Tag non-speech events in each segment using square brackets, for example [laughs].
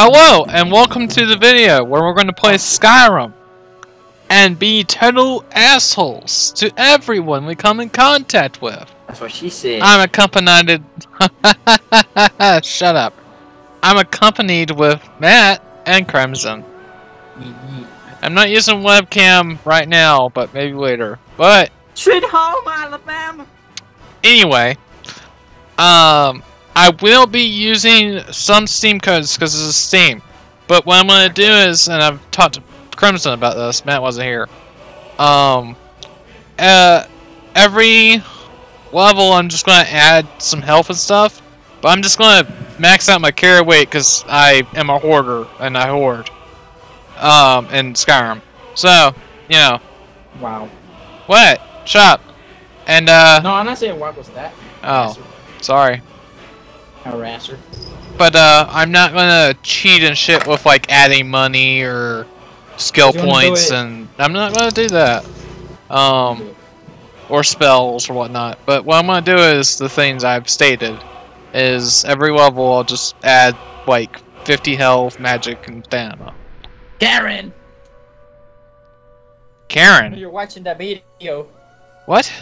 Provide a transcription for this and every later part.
Hello, and welcome to the video where we're going to play Skyrim and be total assholes to everyone we come in contact with. That's what she said. I'm accompanied. [laughs] Shut up. I'm accompanied with Matt and Crimson. Yeet, yeet. I'm not using webcam right now, but maybe later. But Sweet home, Alabama. anyway, um, I will be using some Steam codes because this is Steam. But what I'm gonna do is, and I've talked to Crimson about this. Matt wasn't here. Um, uh, every level I'm just gonna add some health and stuff. But I'm just gonna max out my carry weight because I am a hoarder and I hoard. Um, in Skyrim. So, you know, Wow. what? Shut up. And uh, No, I'm not saying what was that. oh, sorry. Harasser. But uh, I'm not gonna cheat and shit with like adding money or skill You wanna do points, and I'm not gonna do that. Um, or spells or whatnot. But what I'm gonna do is the things I've stated. Is every level I'll just add like 50 health, magic, and stamina. Karen! Karen, You're watching that video. what?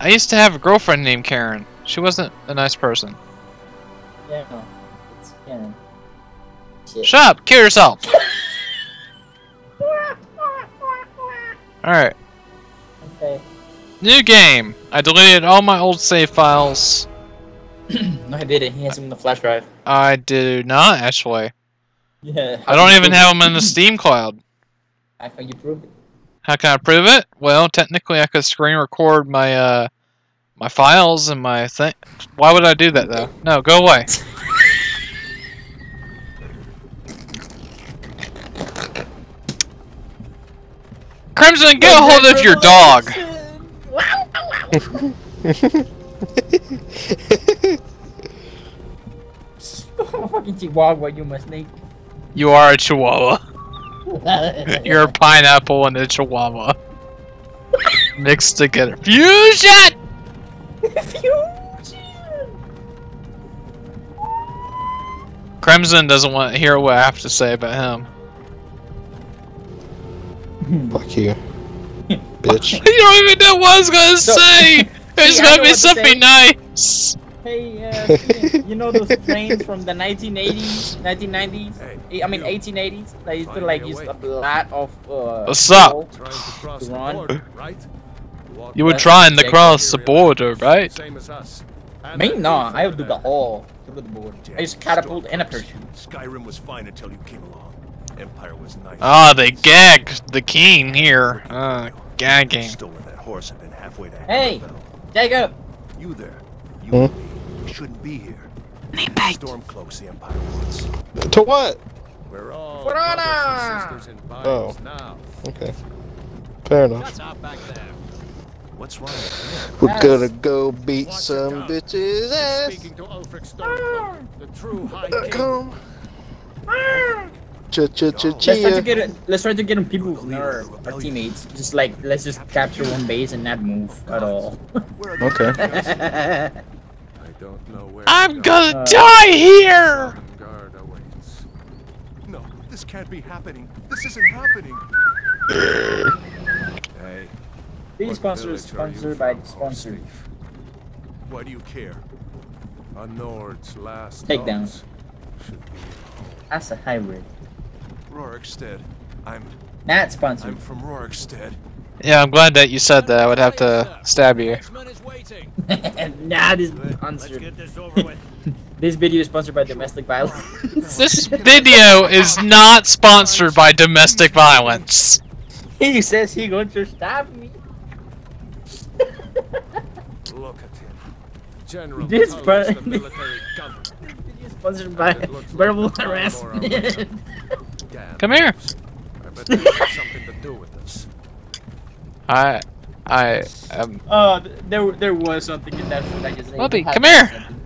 I used to have a girlfriend named Karen. She wasn't a nice person. Yeah, no. It's Karen. Shit. Shut up! Kill yourself! [laughs] Alright. Okay. New game! I deleted all my old save files. [clears throat] no, I didn't. He has them in the flash drive. I do not, actually. Yeah. I don't even have them in the Steam cloud. How can you prove it? How can I prove it? Well, technically I could screen record my, uh, my files and my thing. Why would I do that, though? No, go away. [laughs] Crimson, get a hold of your dog! Fucking Chihuahua, you must think. You are a chihuahua. [laughs] You're a pineapple and a chihuahua. [laughs] Mixed together. Fusion! Crimson doesn't want to hear what I have to say about him. Fuck you, [laughs] bitch. [laughs] You don't even know what I was gonna So- say! [laughs] It's See, I gonna be what to something nice! Hey, uh, you know those trains from the 1980s, 1990s? Hey, I mean you. 1880s? They used to like use a lot of uh. What's up? Trying to cross the Run. border, right? Walk You were trying to cross the border, right? Same as us. And Me? that No, I would do that the whole to the board. I used catapult and a parachute. Skyrim was fine until you came along. Empire was nice. Ah, they gagged the king here. Uh, gagging. Stolen that horse and been halfway to Hey! Jacob! You there. You Hmm? and me. We shouldn't be here. Stormcloaks the Empire wants. to what? We're all For honor! brothers and sisters in Bynes Oh. now. Okay. Fair enough. What's wrong with We're Yes. gonna go beat Watch some bitches' ass. Speaking to Ulfric Stormcloak, the true High Uh, King. Come. Cha cha cha Let's try to get it. Let's try to get him people who are our teammates. Just like let's just capture one base and not move at all. Where are [laughs] the Okay. [laughs] I don't know where I'm gonna Uh, die here! Guard. No, this can't be happening. This isn't happening. [laughs] hey, These what sponsors village are you sponsored by from, the sponsor. Why do you care? A Nord's last Take down. thoughts should be That's a hybrid. Rorikstead. I'm Not I'm sponsored. from Rorikstead. Yeah, I'm glad that you said that. I would have to stab you. [laughs] nah, this sponsored. this. [laughs] This video is sponsored by domestic violence. [laughs] This video is not sponsored by domestic violence. he says he going to stab me. Look at him. General This part- the military governor. Is [laughs] sponsored by It looks like verbal harassment. [laughs] Come here. I bet that something to do with this. I, I, um, Oh, there there was something in that food I just ate. Bubby, It had come here. something.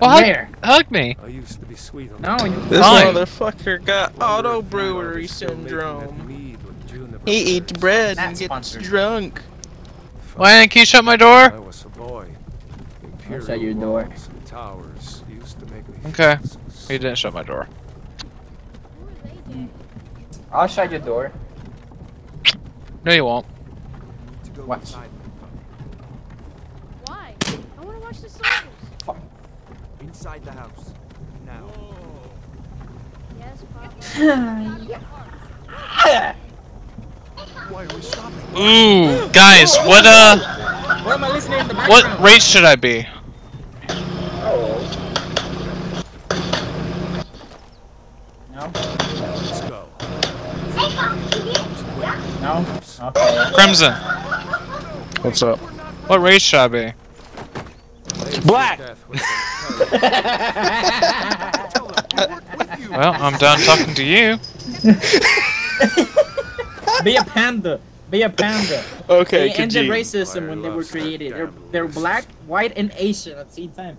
Well, hug, Where? hug me. I used to be sweet on No, you- This Fine. motherfucker got auto brewery are still making that syndrome. mead with juniper He eats bread Not and gets sponsored. drunk. Why can you shut my door? I door? was a boy. I'll shut your door. walls and towers used to make me Okay. He didn't shut my door. I'll shut your door. No, you won't. To What? Why? I want to watch the soldiers. Inside the house. Now. Yes, Papa. [laughs] [laughs] Why are we stopping? Ooh, guys, what uh, What am I listening in the what race should I be? Oh. No? Let's go. No? Okay. Crimson. What's up? What race should I be? Black. Death with some courage. Tell them we worked with you. Well, I'm done talking to you. [laughs] Be a panda. Be a panda. Okay, they ended Khajiit. racism when they were created. They're, they're black, white, and Asian at the same time.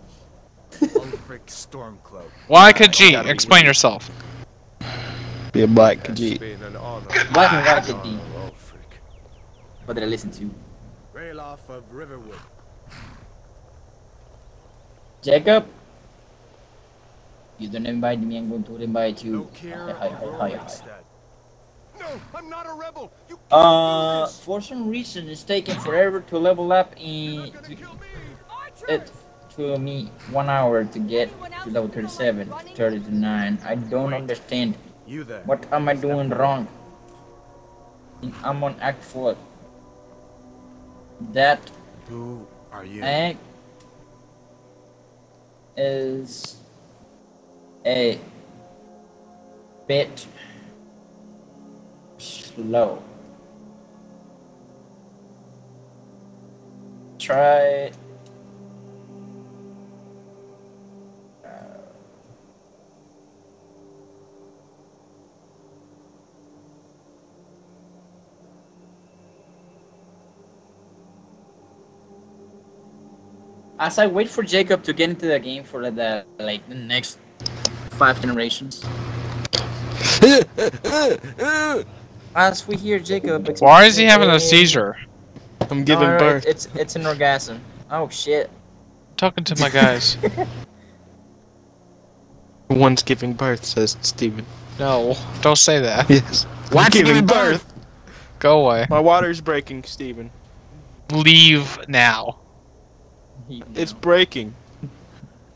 Stormcloak. Why Khajiit? Explain yourself. Be a black It's Khajiit. been an honor. Black and white Khajiit. What did I listen to? Ralof of Riverwood. Jacob? You don't invite me, I'm going to invite you. No care Hi, hi, hi, hi, hi. Rorikstead. No, I'm not a rebel. You Uh, for some reason, it's taking forever to level up in gonna me. it to me one hour to get to level 37, 39. I don't understand. You there. What am I doing wrong? I'm on Act 4. That Who are you? act is a bit slow. Try. As I wait for Jacob to get into the game for the like the next five generations. [laughs] As we hear Jacob, Why is he having a seizure? I'm giving Alright, birth. It's it's an orgasm. Oh shit. talking to my guys. [laughs] One's giving birth, says Steven. No, don't say that. [laughs] Yes. What's giving giving birth? Go away. My water's breaking, Steven. Leave now. It's breaking.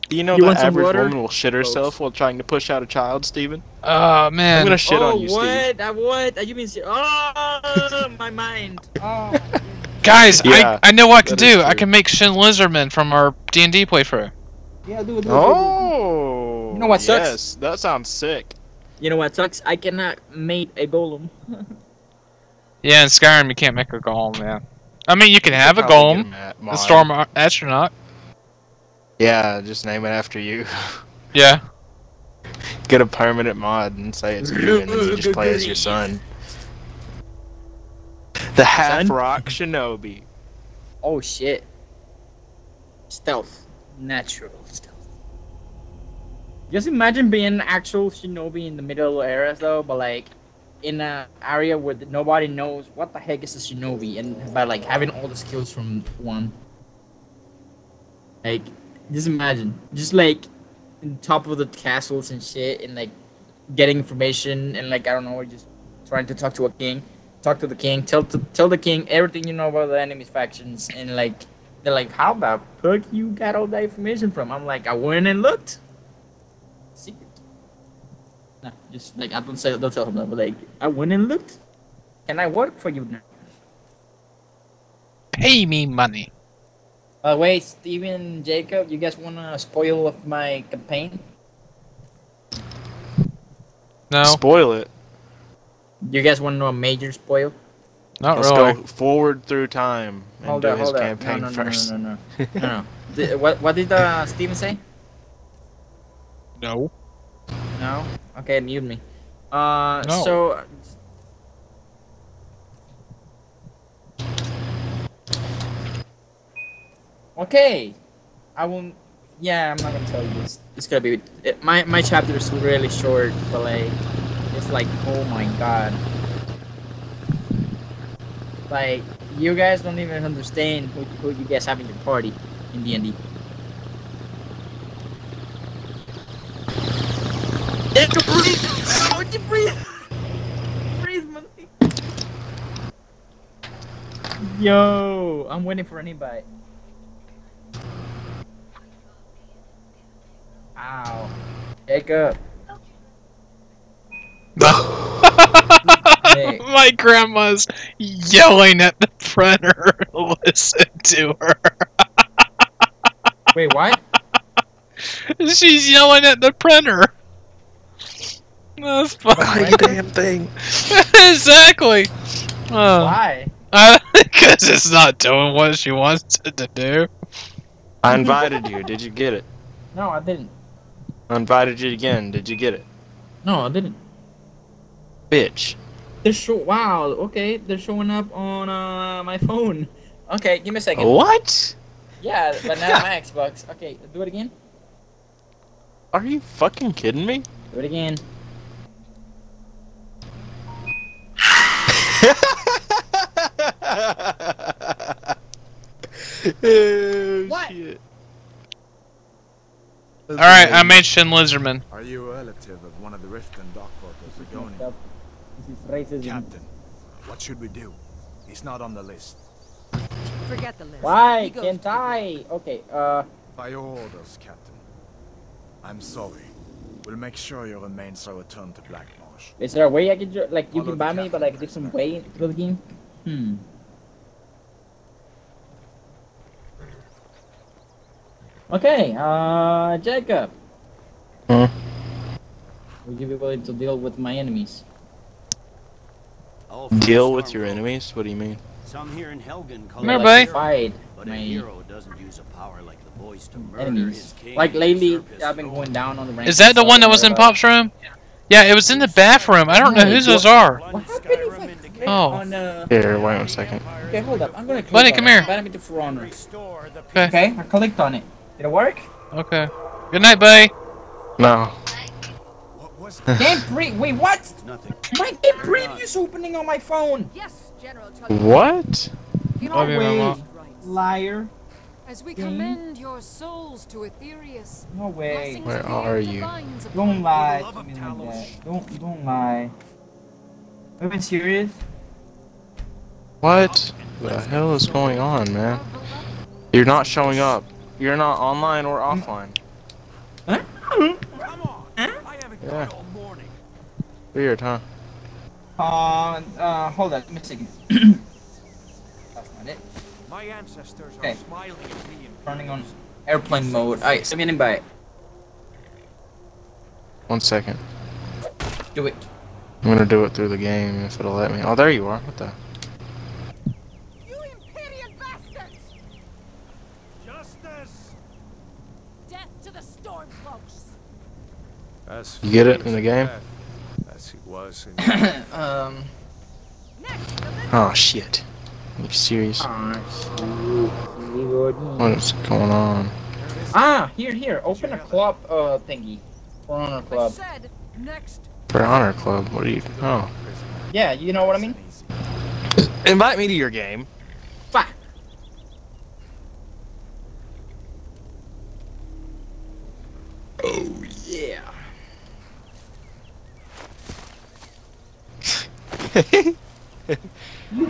Do you know You the average water? woman will shit herself while trying to push out a child, Steven? Oh man. I'm gonna shit oh, on you, Steve. what? I what? Ah, you mean se- Oh, my mind. Oh. [laughs] Guys, Yeah, I, I know what I can that is do. I can make Shin Lizardman from our D and D playthrough. Yeah, do it. Do it, do it. Oh. You know what sucks? Yes, that sounds sick. You know what sucks? I cannot mate a golem. [laughs] Yeah, in Skyrim you can't make a golem, man. I mean, you can have a Probably golem, a mod. storm a- astronaut. Yeah, just name it after you. [laughs] Yeah. Get a permanent mod and say it's you, and then you just play as your son. The half rock shinobi. Oh shit. Stealth. Natural stealth. Just imagine being an actual shinobi in the middle era though, but like in an area where nobody knows what the heck is a shinobi and by like having all the skills from one. Like just imagine. Just like in top of the castles and shit and like getting information and like I don't know, just trying to talk to a king. Talk to the king, tell to, tell the king everything you know about the enemy's factions and like they're like, How the fuck you got all that information from? I'm like, I went and looked. Secret. Nah, just like I don't say don't tell him that, but like I went and looked. Can I work for you now? Pay me money. By the way, Steven, Jacob, you guys wanna spoil of my campaign? No, Spoil it. You guys wanna know a major spoil? not Let's really. go forward through time and Hold do on, his hold campaign no, no, first. No, no, no, [laughs] no, no. no, no. What, what did uh, Steven say? No. No? Okay, mute me. Uh, No. so. Okay. I won't. Yeah, I'm not gonna tell you this. It's gonna be. It, my, my chapter is really short, but like. It's like, oh my god. Like, you guys don't even understand who, who you guys have in your party in breathe! How would breathe? Breathe, man. Yo, I'm waiting for anybody. Ow. Jacob. [laughs] My grandma's yelling at the printer. [laughs] Listen to her. Wait, what? She's yelling at the printer. That's fine. You [laughs] damn thing. exactly. Oh, Why? Because it's not doing what she wants it to do. I invited you. Did you get it? No, I didn't. I invited you again. Did you get it? No, I didn't. Bitch. They're show. Wow. Okay, they're showing up on uh my phone. [laughs] Okay, give me a second. What? Yeah, but not my Xbox. Okay, do it again. Are you fucking kidding me? Do it again. [laughs] oh, What? shit. All right, I made Shin Lizardman. Are you a relative of one of the Riften dock workers Agoni? Yep. This is racism. Captain, what should we do? He's not on the list. Forget the list. Why can't I? Okay. Uh. By your orders, Captain. I'm sorry. We'll make sure your remains are returned to Black Marsh. Is there a way I can like you Follow can buy me, but like first, different then. way through the game? Hmm. Okay, uh, Jacob. Hmm? Would you be willing to deal with my enemies? All Deal with your roll. enemies? What do you mean? Some here in Helgen call Come it here, buddy. Fight But a hero doesn't use a power like the voice to murder enemies. his king Like lately, I've been going down on the rank. Is that the one that was in Pop's room? Yeah, it was in the bathroom. I don't know whose those are. What happened if I click Oh. on uh? Here, wait one second. Okay, hold up. I'm gonna click Buddy, on come it. here. Invite me to For Honor. Okay. Okay, I clicked on it. Did it work? Okay. Good night, buddy. No. What was [laughs] Game pre- Wait, what? nothing. My game previews opening on my phone. Yes, General What? No Love you, way, Mama. liar. As we commend your souls to Aetherius. No way. Where are you? Don't you. lie to me like that. Don't don't lie. Are you being serious? What the hell is going on, man? You're not showing up. You're not online or offline. Huh? Come on! I haven't Yeah. all morning. Weird, huh? Uh, uh, hold on, Let me a second. [clears throat] That's not it. My ancestors Okay. are smiling at me in Running on airplane mode. Alright, send me an invite. One second. Do it. I'm gonna do it through the game if it'll let me. Oh, there you are. What the? You Imperial bastards! Justice! Death to the Stormcloaks! As You get it in the game? As he was in um. Next, the list Oh shit. Are you serious? Shoot. What is going on? Ah, here, here. Open a club, uh, thingy. For Honor I Club. said, next. For Honor Club? What are you? Oh. Yeah, you know what I mean? Invite me to your game.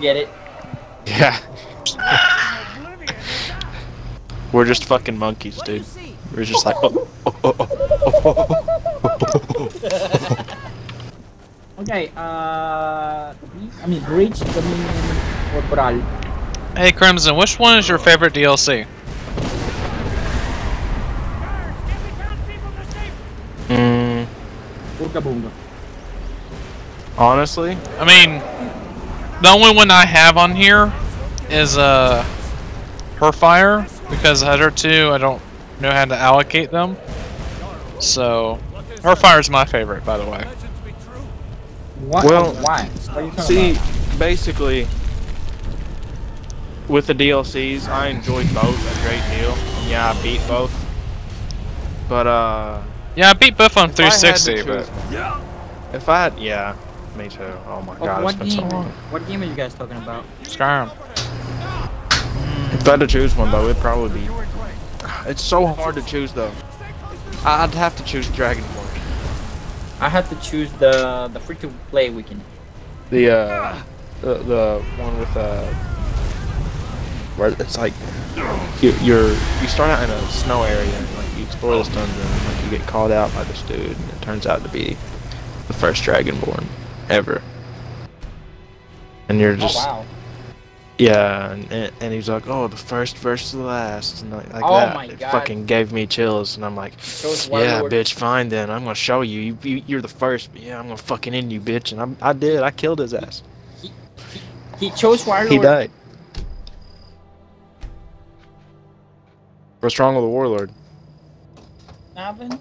Get it. yeah. We're just fucking monkeys, What do you dude. We're just like. Oh, oh, oh. Okay, uh, I mean breach, dominion, corporal. Hey, Crimson, which one is your favorite DLC? Mm, honestly, I mean, the only one I have on here is uh, Hearthfire because the other two I don't know how to allocate them. So, Hearthfire is my favorite, by the way. What? Well, why? What are you talking see, about? basically, with the DLCs, I enjoyed both a great deal. Yeah, I beat both. But uh, Yeah, I beat both on if I had to 360, but choose- if I had, yeah, me too. Oh my Of god, it's what been so game? long. What game are you guys talking about? Skyrim. If I had to choose one though, it'd probably be. It's so hard to choose though. I'd have to choose Dragonborn. I had to choose the the free to play weekend. The uh, the, the one with uh, where it's like you, you're you start out in a snow area and like you explore this dungeon and like you get called out by this dude and it turns out to be the first dragonborn ever. And you're oh, just oh wow. yeah, and, and he's like, oh, the first versus the last, and like, like Oh that. my it God. fucking gave me chills, and I'm like, yeah, bitch, fine then. I'm gonna show you. You, you you're the first. Yeah, I'm gonna fucking end you, bitch, and I'm, I did. I killed his ass. He chose Warlord. He died. What's wrong with the warlord? Nothing.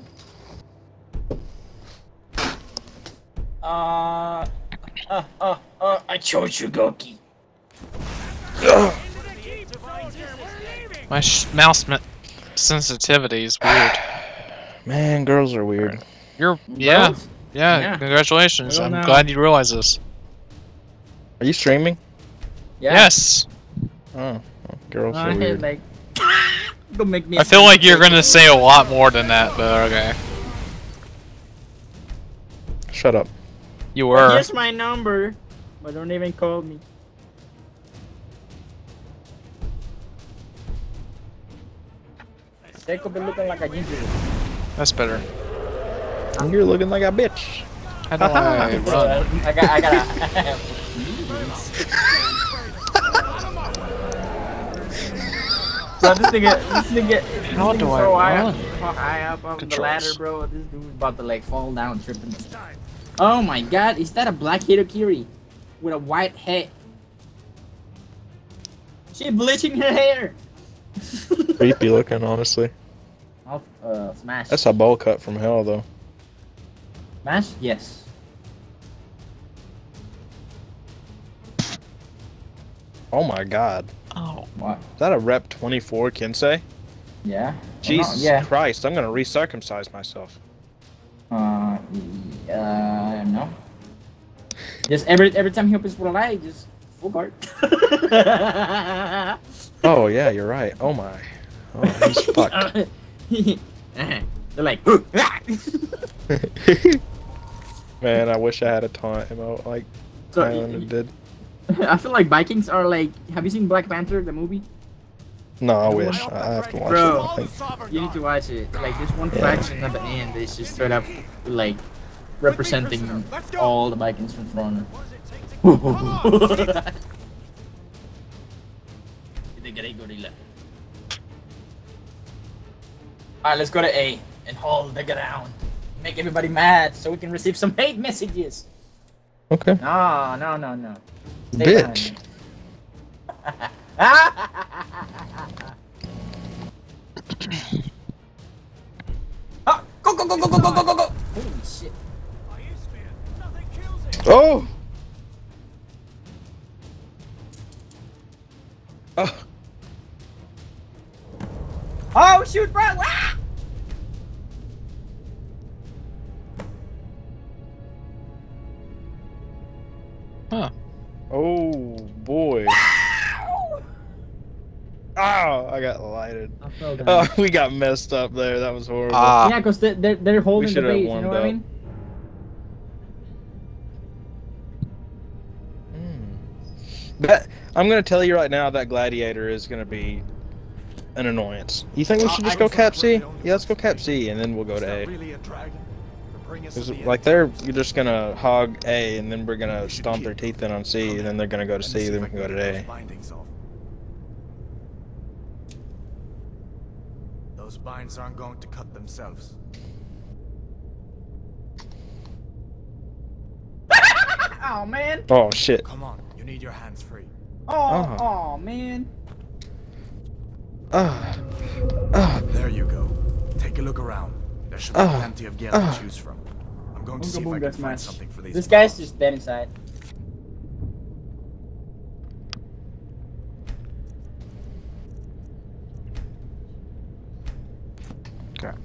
Uh, uh, uh, uh, I chose Shugoki. My sh- mouse me- sensitivity is weird. [sighs] Man, girls are weird. You're yeah, yeah. Yeah. Congratulations. I I'm know. glad you realize this. Are you streaming? Yeah. Yes. Oh, girls I are had weird. like. [laughs] Go make me. I feel like you're gonna say a lot more than that, but okay. Shut up. You were. Here's my number, but don't even call me. They could be looking like a ginger. That's better. You're looking like a bitch. How do I [laughs] run? I got. I got. [laughs] Bro, this nigga, this nigga, this How nigga do so I high, run? high up on the ladder, bro. This dude's about to like fall down, tripping. Oh my god, is that a black Hitokiri with a white head? She bleaching her hair. [laughs] Creepy looking, honestly. I'll uh, smash. That's a bowl cut from hell, though. Smash? Yes. Oh my god. Oh, What? Is that a Rep 24 Kensei? Yeah. Jesus yeah. Christ, I'm gonna recircumcise myself. Uh, uh, no. Just every every time he opens for a light, just full guard. [laughs] Oh yeah, you're right. Oh my. Oh, he's [laughs] fucked. They're like, [laughs] Man, I wish I had a taunt emote like so, Highlander did. I feel like Vikings are like. Have you seen Black Panther, the movie? No, I wish. I I have to watch Bro. it. Bro. You need to watch it. Like, there's one Yeah. faction at the end that's just straight up like representing all the Vikings from Front. [laughs] the great gorilla. Alright, let's go to A and hold the ground. Make everybody mad so we can receive some hate messages. Okay. No, no, no, no. Stay Bitch. behind. [laughs] Ah, go, go, go, go, go, go, go, go, go! Oh. Oh. Oh, shoot, bro! Ah! huh. Oh boy. Oh, I got lighted. I fell down. Oh, [laughs] we got messed up there. That was horrible. Ah, yeah, because they're, they're, they're holding the base, you warmed know what I mean? That I'm gonna tell you right now that gladiator is gonna be an annoyance. You think we should just go Cap C? Yeah, let's go Cap C, and then we'll go to A. really a dragon? Bring us 'Cause, to the like end. they're you're just gonna hog A, and then we're gonna stomp their teeth in on C, and then they're gonna go to C, then if we I can go to A. Those binds aren't going to cut themselves. [laughs] Oh, man. Oh shit. Come on, you need your hands free. Oh, Oh. oh, man. Ah. Ah. There you go. Take a look around. There should be Ah. plenty of gear to choose from. I'm going to see if I boonga can find something for these. This guy's just dead inside. Okay.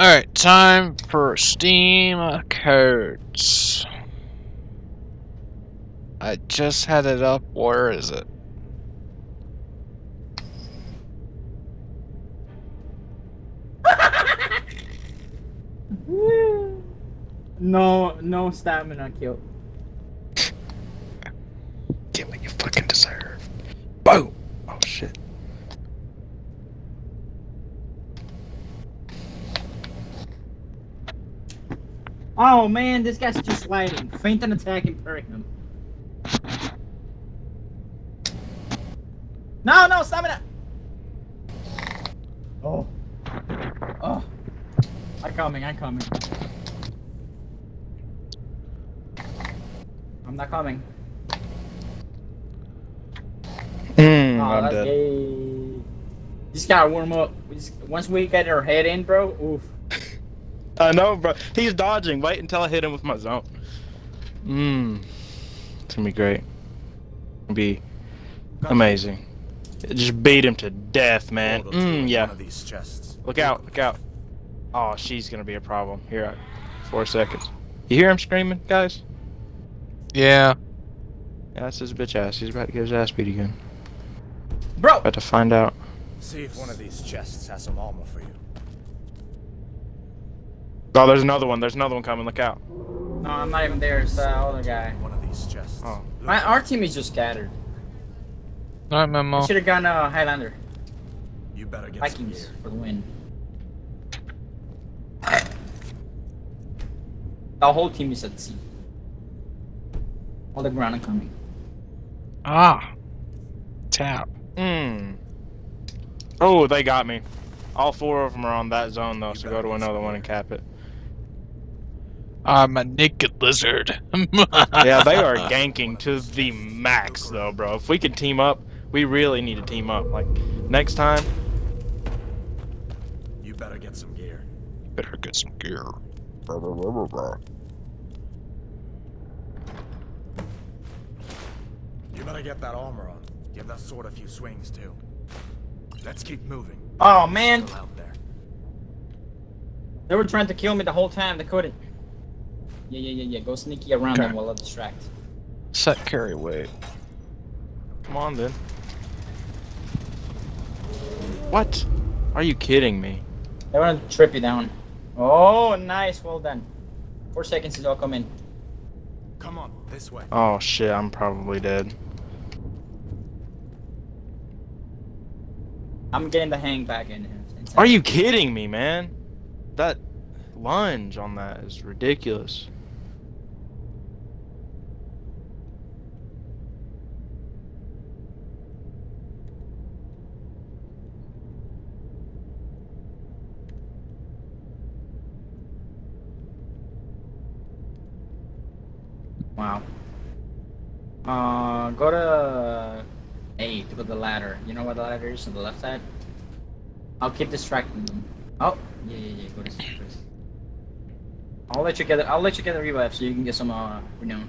Alright, time for Steam codes. I just had it up. Where is it? [laughs] No, no stamina kill. Get what you fucking deserve. Boom! Oh shit. Oh man, this guy's just sliding. Feint and attack and parry him. No, no, Stop stamina! Oh. Oh. I'm coming, I'm coming. I'm not coming. Mm, Oh, I'm dead. gay. Just gotta warm up. We just, once we get our head in, bro, oof. I know, bro. He's dodging. Wait until I hit him with my zone. Mmm. It's gonna be great. It'll be amazing. Just beat him to death, man. Portal to Mmm, yeah. One of these chests. Look out, look out. Oh, she's gonna be a problem. Here, I- four seconds. You hear him screaming, guys? Yeah. Yeah, that's his bitch ass. He's about to get his ass beat again. Bro! About to find out. See if one of these chests has some armor for you. Oh, there's another one. There's another one coming. Look out. No, I'm not even there. It's uh, the other guy. One of these chests. Oh. My, our team is just scattered. Alright, Memo. Should have gone uh, Highlander. You better get Vikings some for the win. The whole team is at sea. All the ground coming. Ah. Tap. Mmm. Oh, they got me. All four of them are on that zone though, You so go to another one and cap it. I'm a naked lizard. [laughs] Yeah, they are ganking to the max though, bro. If we could team up, we really need to team up. Like next time. You better get some gear. You Better get some gear. You better get that armor on. Give that sword a few swings too. Let's keep moving. Oh man, out there. they were trying to kill me the whole time. They couldn't. Yeah, yeah, yeah, yeah. Go sneaky around Okay. them while I distract. Set carry weight. Come on then. What? Are you kidding me? They want to trip you down. Oh, nice. Well done. Four seconds is all come in. Come on, this way. Oh shit, I'm probably dead. I'm getting the hang back in. inside. Are you kidding me, man? That lunge on that is ridiculous. Wow. Uh, go to A to go to the ladder. You know where the ladder is on the left side? I'll keep distracting them. Oh, yeah, yeah, yeah. Go to C first. I'll let you get. I'll let you get a revive so you can get some uh renown.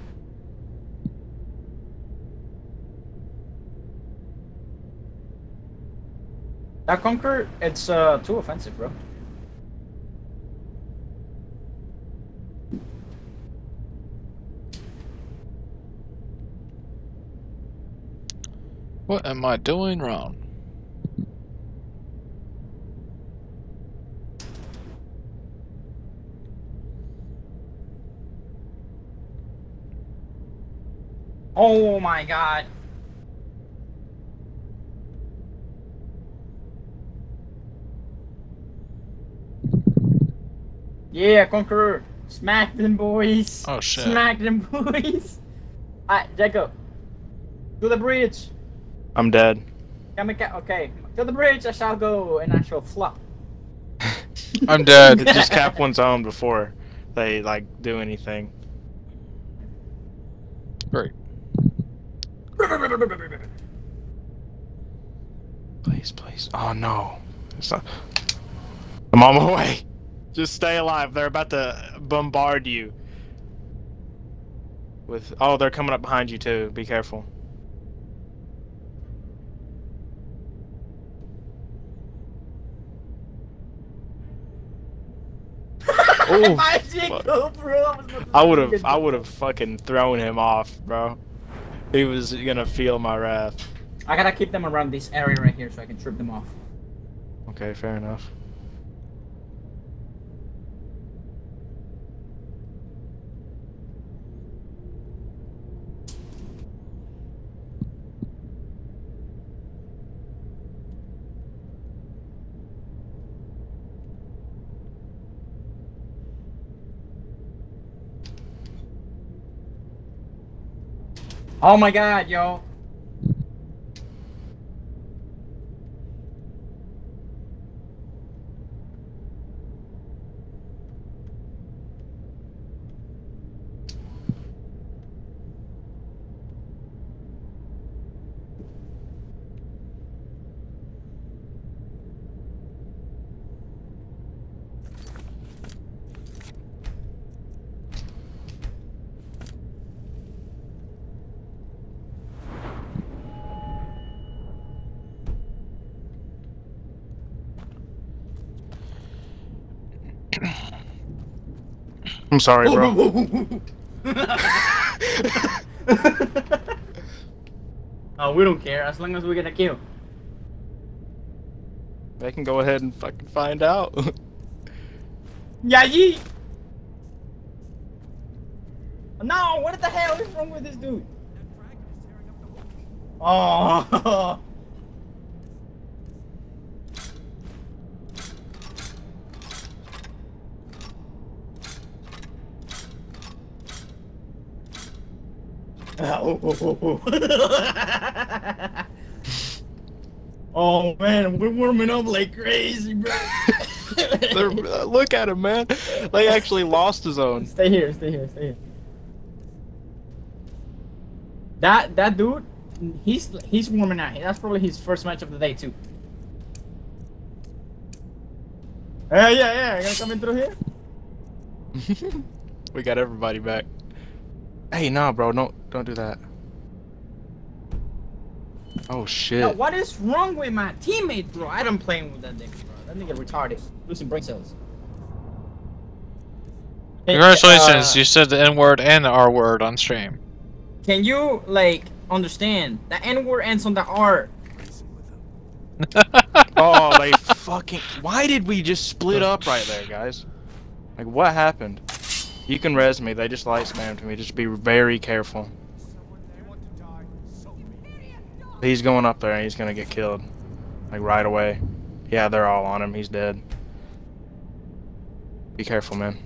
That conquer, it's uh too offensive, bro. What am I doing wrong? Oh my god. Yeah, Conqueror. Smack them boys. Oh, shit. Smack them [laughs] boys. Alright, Jacob. To the bridge. I'm dead. Kamika okay. To the bridge I shall go and I shall flop. [laughs] I'm dead. [laughs] Just cap one's own before they like do anything. Great. Please, please. Oh no. It's not... I'm on my way. Just stay alive. They're about to bombard you. With oh, they're coming up behind you too. Be careful. Ooh, [laughs] My fuck. Jacob, bro. I was I would have I would have fucking thrown him off, bro. He was gonna feel my wrath. I gotta keep them around this area right here so I can trip them off. Okay, fair enough. Oh my god, yo. I'm sorry, bro. [laughs] oh, we don't care as long as we get a kill. They can go ahead and fucking find out. [laughs] Yeah, ye. No, what the hell is wrong with this dude? [laughs] Oh. [laughs] oh man, we're warming up like crazy, bro. [laughs] Uh, look at him, man. They actually lost his own. Stay here, stay here, stay here. That that dude, he's he's warming up. That's probably his first match of the day too. Yeah, yeah, yeah. Gonna come in through here. [laughs] we got everybody back. Hey, nah, bro, don't don't do that. Oh shit. Yo, what is wrong with my teammate, bro? I don't playing with that nigga, bro. That nigga retarded, losing brain cells. Congratulations, uh, you said the N word and the R word on stream. Can you like understand? The N word ends on the R. Reason with them. oh, they fucking. Why did we just split up right there, guys? Like, what happened? You can res me. They just light spammed me. Just be very careful. They want to die, so be it. He's going up there and he's gonna get killed. Like, right away. Yeah, they're all on him. He's dead. Be careful, man.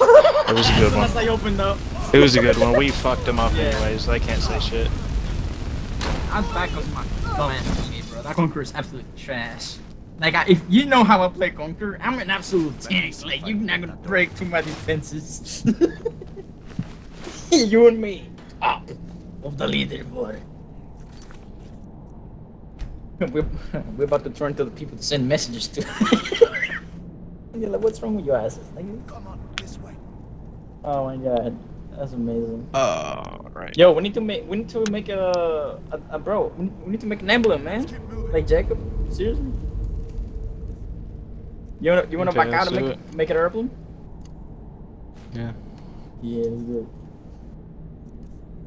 It was a good one. [laughs] I opened up. It was a good one. We fucked him up Yeah. anyways. They can't say shit. I'm back on my bro. That Conquer is absolute trash. Like, I, if you know how I play Conquer, I'm an absolute tank. Like, you're not gonna break too my defenses. [laughs] [laughs] you and me, top of the leaderboard. [laughs] We're, we're about to turn to the people to send messages to. You're like, what's wrong with your asses? Like, Come on, this way. oh my god, that's amazing. Oh, right. Yo, we need to make we need to make a a, a bro. We we need to make an emblem, man. Like Jacob, seriously. You wanna you wanna Okay, back out and do make make it an emblem? Yeah. Yeah, let's do it.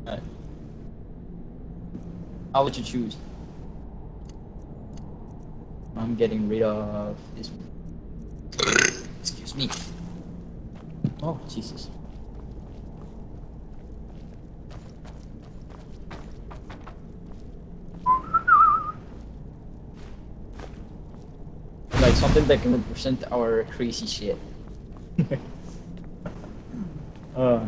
Alright. I'll let you choose. I'm getting rid of this. [coughs] Excuse me. Oh, Jesus. Like something that can represent our crazy shit. [laughs] uh.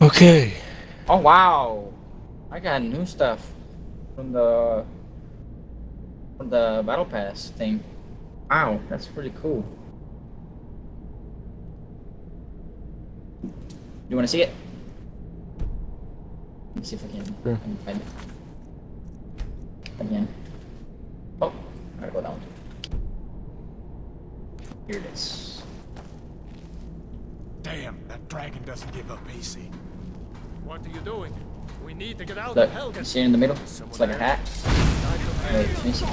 Okay. Oh wow! I got new stuff from the from the battle pass thing. Wow, that's pretty cool. Do you want to see it? Let me see if I can, Sure. I can find it. Again. Oh, I gotta go down. Here it is. Damn, that dragon doesn't give up easy. What are you doing? We need to get out Look, of Helgen. you see it in the middle? It's like a hat. Wait, let me see.